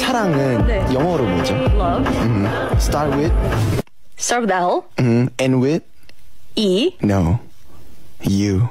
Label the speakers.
Speaker 1: 사랑은
Speaker 2: 네.
Speaker 1: 영어로 뭐죠?
Speaker 2: love.
Speaker 1: Start with,
Speaker 2: Start with L.
Speaker 1: 음, end with,
Speaker 2: E.
Speaker 1: no, you.